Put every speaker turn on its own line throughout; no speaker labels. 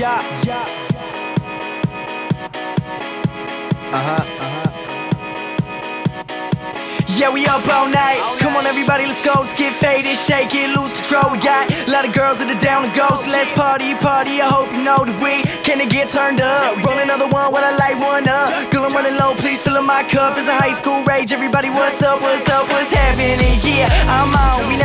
Yeah. yeah. Uh-huh. Yeah, we up all night. all night. Come on, everybody, let's go. Let's get faded, shake it, lose control. We got a lot of girls that are down to go. So let's party, party. I hope you know that we can get turned up. Roll another one while I light one up. Girl, I'm running low, please fill up my cup. It's a high school rage. Everybody, what's up, what's up, what's happening? Yeah, I'm on. We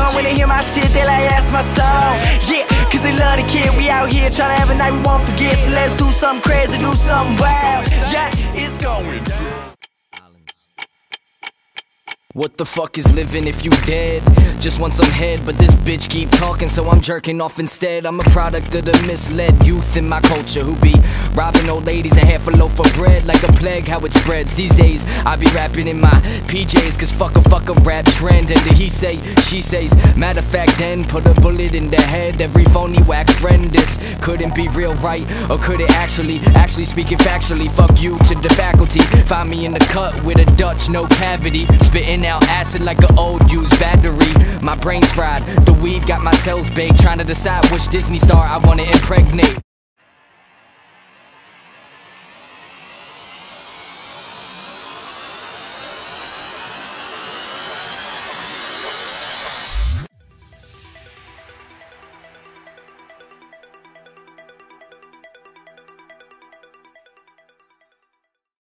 fun. When they hear my shit, they like, ask my song. Yeah, cause they love the kid. We out here trying to have a night we won't forget. So let's do something crazy, do something wild. Yeah, it's going down.
What the fuck is living if you dead? Just want some head, but this bitch keep talking, so I'm jerking off instead. I'm a product of the misled youth in my culture who be robbing old ladies and half a loaf of bread like a plague. How it spreads these days. I be rapping in my PJs, cause fuck a fuck a rap trend. And he say, she says, matter of fact, then put a bullet in the head. Every phony whack friend, this couldn't be real, right? Or could it actually, actually speaking factually? Fuck you to the faculty. Find me in the cut with a Dutch, no cavity, spitting out acid like an old used battery. My brain's fried, the weed got my cells baked, trying to decide which Disney star I wanna impregnate.